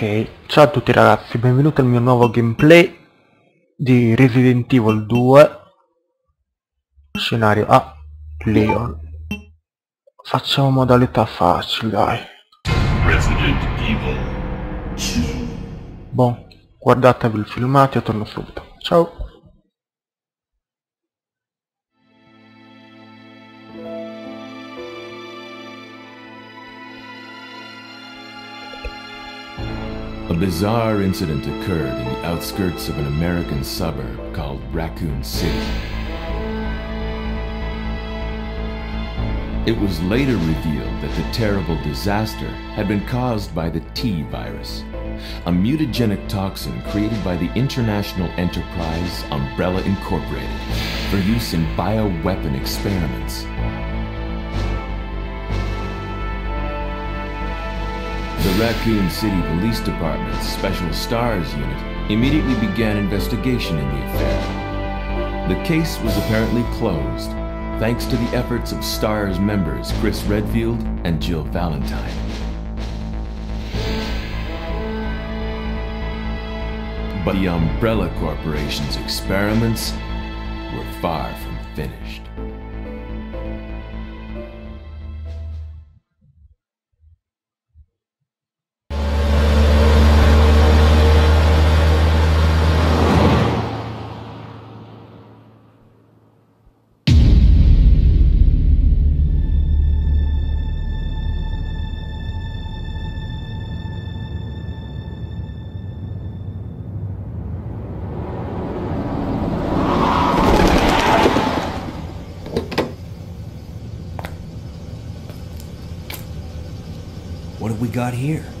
Ok, ciao a tutti ragazzi, benvenuti al mio nuovo gameplay di Resident Evil 2 Scenario A, Leon. Facciamo modalità facile, dai. Resident Evil. 2. Boh, guardatevi il filmato e torno subito. Ciao bizarre incident occurred in the outskirts of an American suburb called Raccoon City. It was later revealed that the terrible disaster had been caused by the T virus, a mutagenic toxin created by the international enterprise Umbrella Incorporated for use in bioweapon experiments. Raccoon City Police Department's Special Stars Unit immediately began investigation in the affair. The case was apparently closed thanks to the efforts of STARS members Chris Redfield and Jill Valentine. But the Umbrella Corporation's experiments were far from finished. Got here?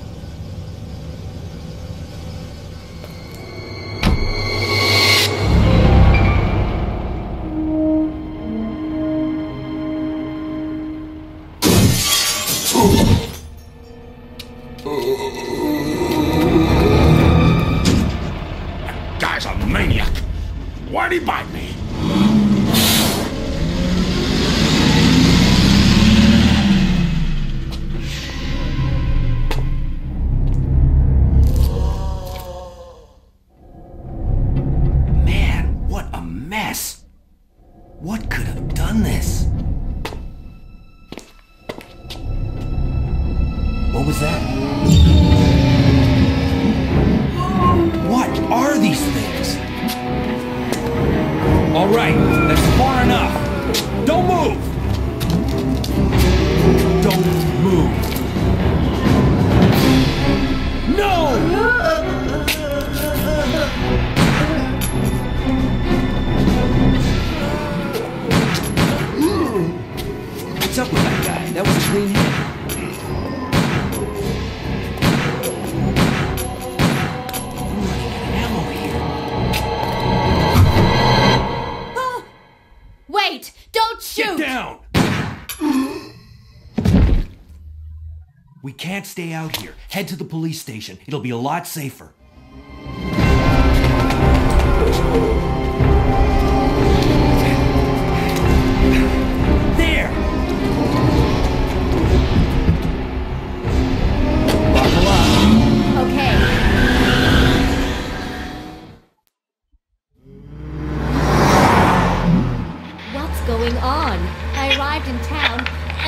Right, We can't stay out here. Head to the police station. It'll be a lot safer. There! Okay. What's going on? I arrived in town and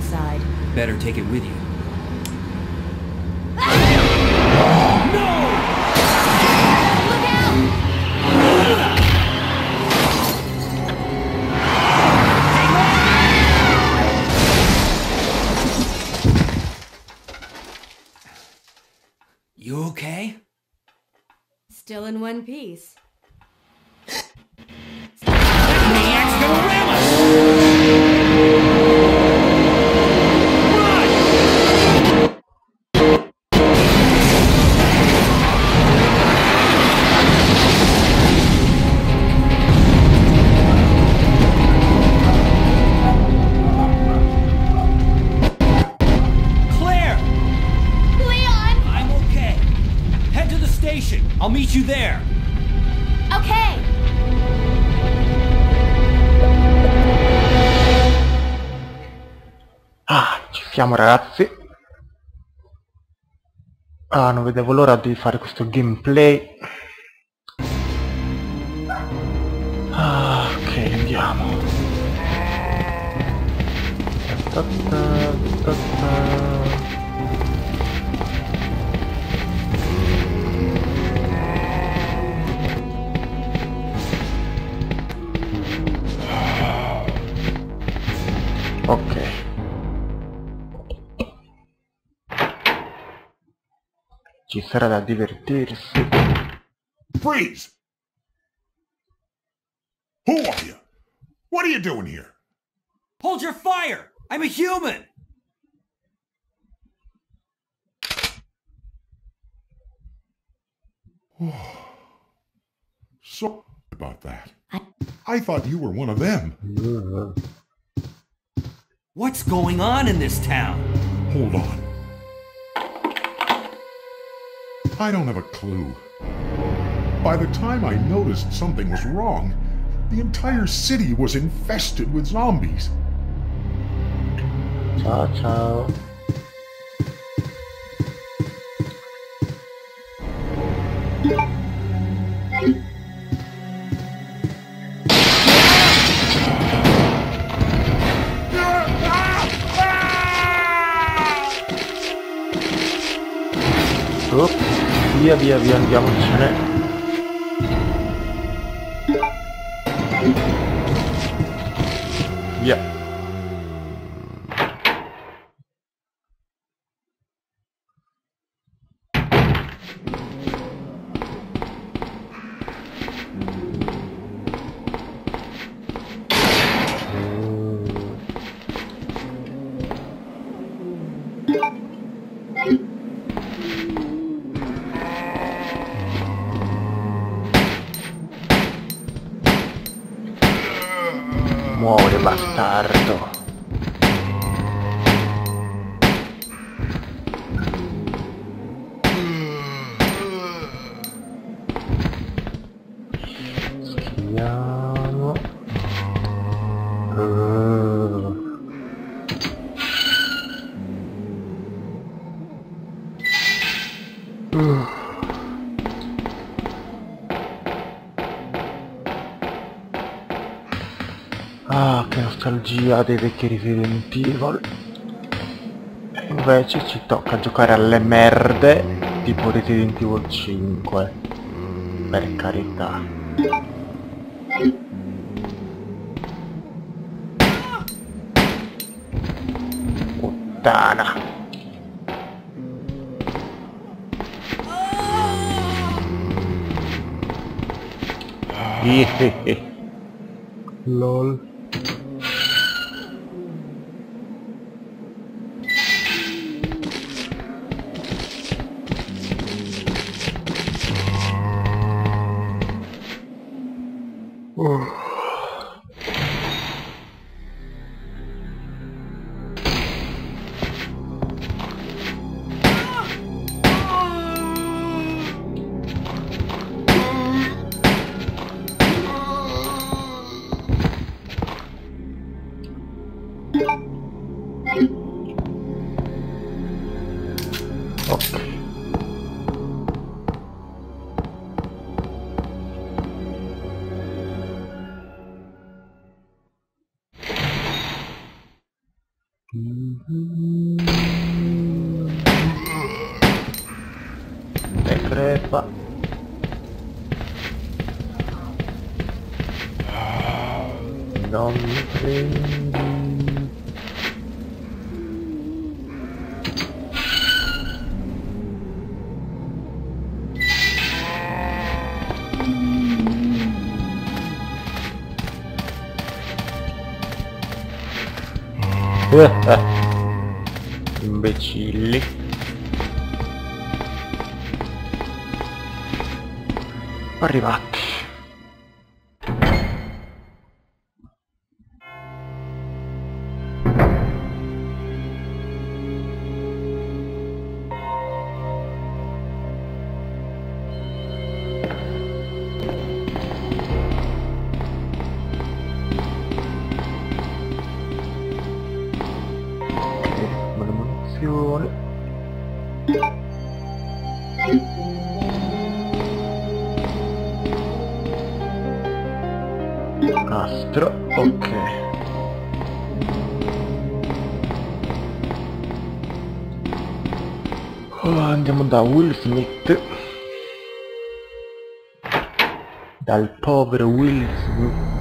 Inside. Better take it with you. You okay? Still in one piece. Meet you there. Okay. Ah, ci siamo ragazzi. Ah, non vedevo l'ora di fare questo gameplay. Ah, ok, andiamo. Ta ta ta Ci sarà da divertirsi. Freeze! Who are you? What are you doing here? Hold your fire! I'm a human! So about that. I- I thought you were one of them. What's going on in this town? Hold on. I don't have a clue. By the time I noticed something was wrong, the entire city was infested with zombies. Ciao ciao. Up, via via via andiamocene. Muore bastardo. Schiviamo. Uh. Uh. Nostalgia dei vecchi Resident Evil. Invece ci tocca giocare alle merde tipo Resident Evil 5. Per carità. Puttana. Ihehe. LOL. Te crepa. Non mi prendi. Imbecilli. Arrivati. Informazioni. Nastro, ok. Oh, andiamo da Will Smith. Dal povero Will Smith.